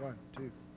One, two.